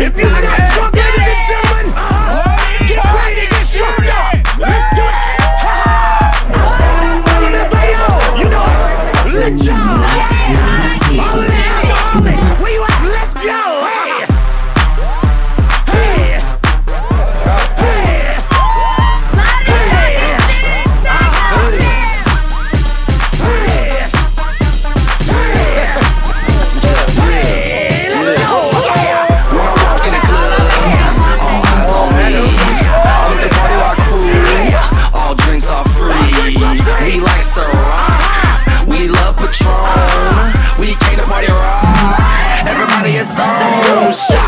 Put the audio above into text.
If you shot.